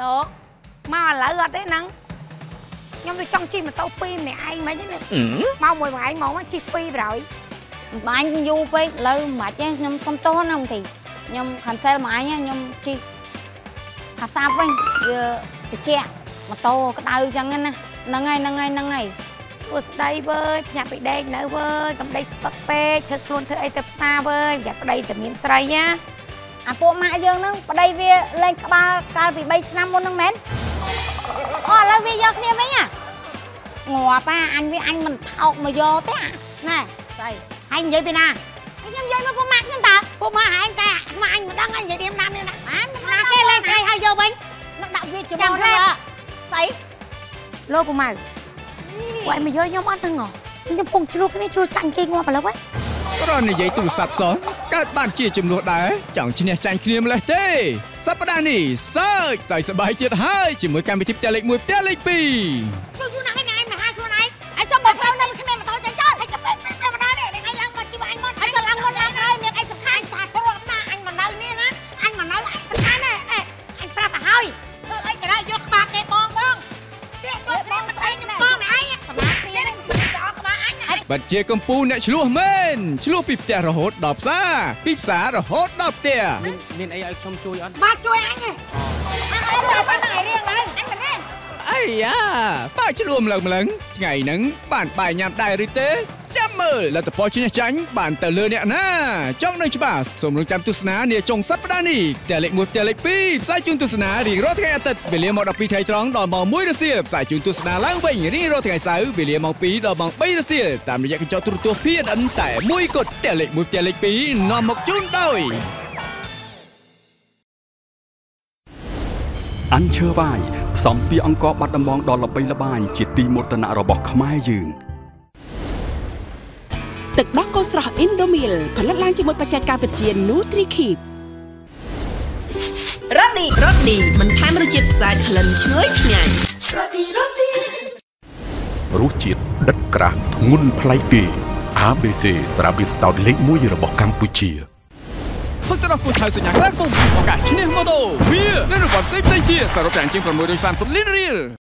លោកមកឥឡូវអត់ទេហ្នឹងខ្ញុំទៅចង់ជិះម៉ូតូពីរម្នាក់ឯងមិនទេមកមួយមួយឯងមកមកជិះពីរប្រហើយបាញ់យូរពេកលើមិនបាច់ទេខ្ញុំសុំទោសណាបងធីខ្ញុំ cancel មកអញខ្ញុំជិះខាសាប់វិញវាត្រជាក់ម៉ូតូក្តៅចឹងណាហ្នឹងហើយហ្នឹងហើយហ្នឹងហើយធ្វើស្ដីវើយផ្ញើពីដេកនៅវើយកំដេកស្ពឹកពេកធ្វើខ្លួនធ្វើអីទៅផ្សារវើយយ៉ាប្តីតែមានស្រីណា អាពួកម៉ាក់យើងហ្នឹងប្តីវាលេងក្បាលកាលពី3ឆ្នាំមុនហ្នឹងមែនអូឥឡូវវាយកគ្នាវិញអាងាប់អាអញវាអញមិនថោកមកយកទេអាណែស្អីហើយនិយាយពីណាខ្ញុំនិយាយមកពួកម៉ាក់ខ្ញុំតើពួកមកហែងតែមកអញមិនដឹងអញនិយាយរៀមណានេះណាអានណាគេលេងហើយហើយយកវិញនឹងដាក់វាច្បចាំោលេទៅងស្អីលោកពូម៉ៅពួកឯងមកយកខ្ញុំអត់ហ្នឹងហ៎ខ្ញុំពងឆ្លោះគ្នាឆ្លោះចាញ់គេងាប់ឥឡូវហ្នឹងគ្រាន់និយាយទូរស័ព្ទសោះ កើតបានជាចំនួនដែរចង់ឈ្នះចាញ់គ្នាម្លេះទេសប្តាហ៍នេះសើចស្ដាយសប្បាយទៀតហើយជាមួយកម្មវិធីផ្ទះលេខ1ផ្ទះលេខ2 បាលអញណាបាត់ជាកម្ពុជាអ្នកឆ្លោះមែនឆ្លោះពីផ្ទះរហូតដល់ផ្សារពីផ្សាររហូតដល់ផ្ទះមានអីឲ្យខ្ញុំជួយអត់មកជួយអញទេអញអត់ទៅប៉ុណ្ណឹងឯងរៀងឡើងអញមិនរៀងអាយ៉ាបើឆ្លោះម្លឹងម្លឹងថ្ងៃហ្នឹងបានបាយញ៉ាំដែរឬទេ ចាំមើលលទ្ធផលឈ្នះចាញ់បានទៅលើអ្នកណាចង់នឹងច្បាស់សូមរងចាំទស្សនានាចុងសប្តាហ៍នេះផ្ទះលេខ1ផ្ទះលេខ2ផ្សាយជូនទស្សនារៀងរាល់ថ្ងៃអាទិត្យវេលាម៉ោង12ថ្ងៃត្រង់ដល់ម៉ោង1រសៀលផ្សាយជូនទស្សនាឡើងវិញរៀងរាល់ថ្ងៃសៅរ៍វេលាម៉ោង2ដល់ម៉ោង3រសៀលតាមរយៈកញ្ចក់ទូរទស្សន៍ PNN តែមួយគត់ផ្ទះលេខ1ផ្ទះលេខ2នាំមកជូនដោយអញ្ឈើវាយផ្សំពីអង្គបាត់ដំបងដ៏ល្បីល្បាញជាទីមោទនៈរបស់ខ្មែរយើង ទឹកដោះគោស្រស់ Indomil ផលិតឡើងជាមួយបច្ចេកវិទ្យា NutriKeep រ៉ូឌីរ៉ូឌីបន្ថែមរសជាតិស្អាតក្លិនឈ្ងុយឆ្ងាញ់រសជាតិដិតក្រាស់ធ្ងន់ប្លែកគេ ABC ស្រាបៀរស្តោតលេខ1របស់កម្ពុជាផឹកទៅដល់គូឆៅសញ្ញាខ្លាំងពុំឱកាសឈ្នះម៉ូតូវានៅរង្វាន់ផ្សេងផ្សេងទៀតសរុបទាំងជាង630លានរៀល